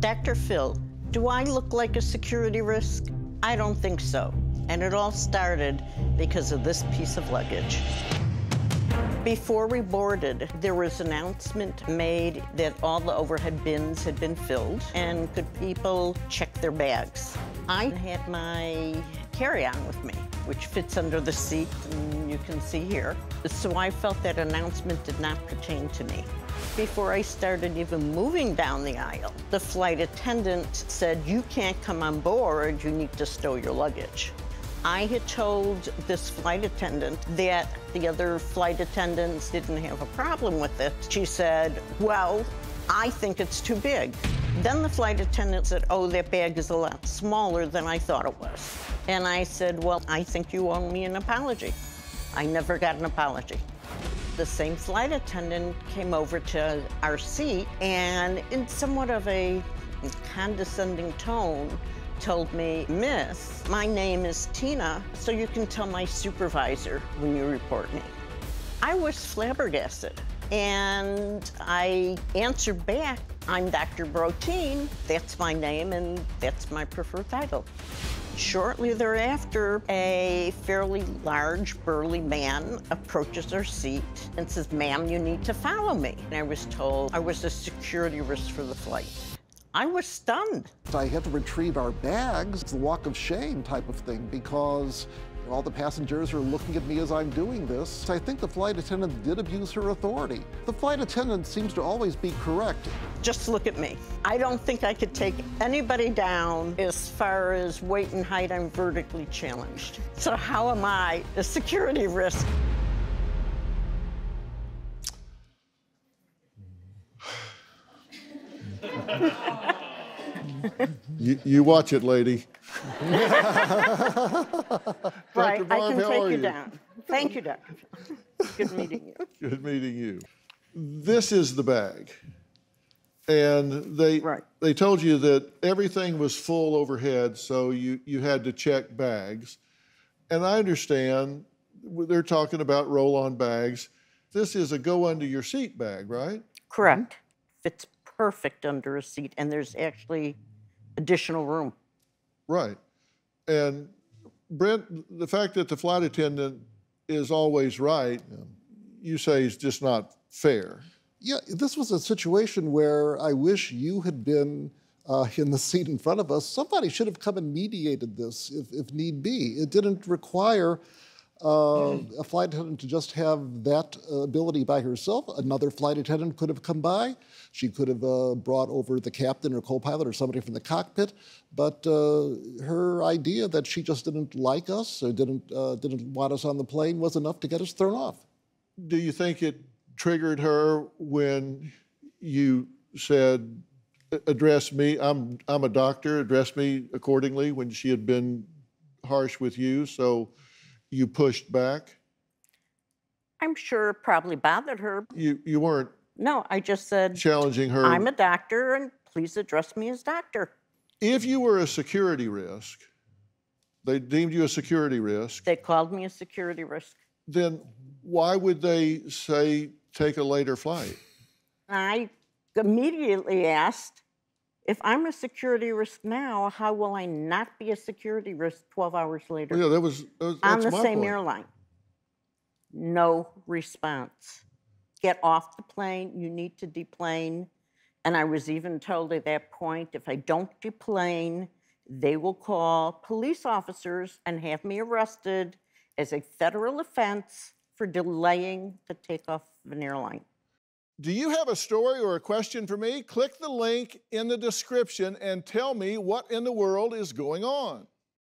Dr. Phil, do I look like a security risk? I don't think so. And it all started because of this piece of luggage. Before we boarded, there was an announcement made that all the overhead bins had been filled and could people check their bags. I had my carry-on with me, which fits under the seat and you can see here. So I felt that announcement did not pertain to me. Before I started even moving down the aisle, the flight attendant said, you can't come on board, you need to stow your luggage. I had told this flight attendant that the other flight attendants didn't have a problem with it. She said, well, I think it's too big. Then the flight attendant said, oh, that bag is a lot smaller than I thought it was. And I said, well, I think you owe me an apology. I never got an apology. The same flight attendant came over to our seat and in somewhat of a condescending tone, told me, Miss, my name is Tina, so you can tell my supervisor when you report me. I was flabbergasted. And I answered back, I'm Dr. Brotein, that's my name and that's my preferred title. Shortly thereafter, a fairly large, burly man approaches our seat and says, ma'am, you need to follow me. And I was told I was a security risk for the flight. I was stunned. I had to retrieve our bags. It's a walk of shame type of thing because all the passengers are looking at me as I'm doing this. I think the flight attendant did abuse her authority. The flight attendant seems to always be correct. Just look at me. I don't think I could take anybody down as far as weight and height. I'm vertically challenged. So how am I a security risk? you, you watch it, lady. right, I can take you, you down. Thank you, Doctor. Good meeting you. Good meeting you. This is the bag. And they right. they told you that everything was full overhead, so you, you had to check bags. And I understand they're talking about roll-on bags. This is a go under your seat bag, right? Correct. Fits perfect under a seat, and there's actually additional room. Right. And Brent, the fact that the flight attendant is always right, you say is just not fair. Yeah, this was a situation where I wish you had been uh, in the seat in front of us. Somebody should have come and mediated this if, if need be. It didn't require a flight attendant to just have that uh, ability by herself. Another flight attendant could have come by. She could have uh, brought over the captain or co-pilot or somebody from the cockpit. But uh, her idea that she just didn't like us or didn't uh, didn't want us on the plane was enough to get us thrown off. Do you think it triggered her when you said, "Address me. I'm I'm a doctor. Address me accordingly." When she had been harsh with you, so you pushed back? I'm sure it probably bothered her. You you weren't No, I just said, challenging her. I'm a doctor and please address me as doctor. if you were a security risk, they deemed you a security risk, They called me a security risk. then why would they say take a later flight? I immediately asked, if I'm a security risk now, how will I not be a security risk 12 hours later? Well, yeah, that was, that was on the same point. airline. No response. Get off the plane, you need to deplane. And I was even told at that point if I don't deplane, they will call police officers and have me arrested as a federal offense for delaying the takeoff of an airline. Do you have a story or a question for me? Click the link in the description and tell me what in the world is going on.